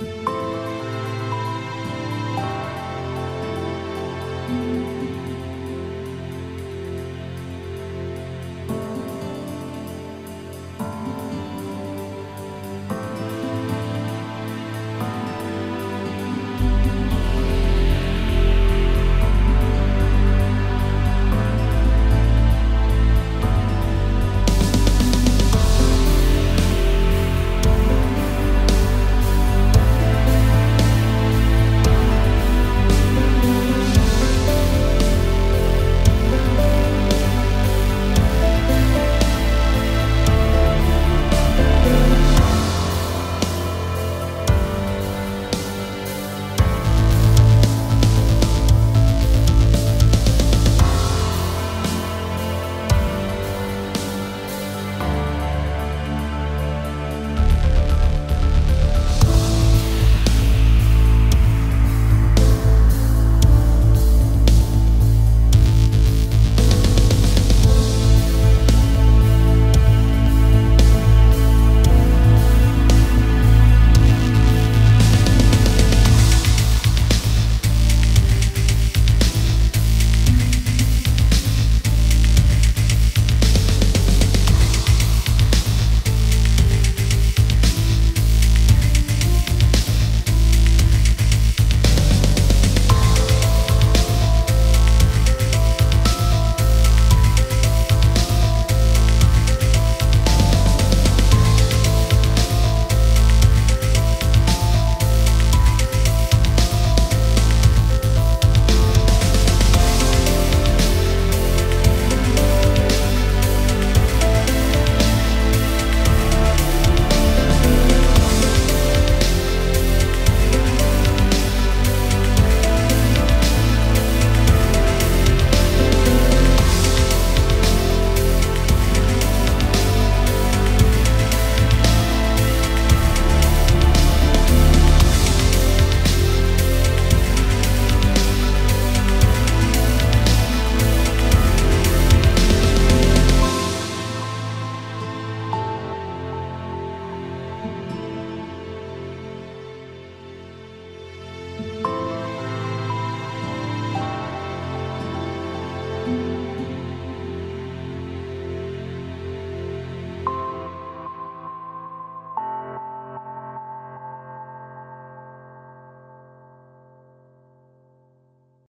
Bye.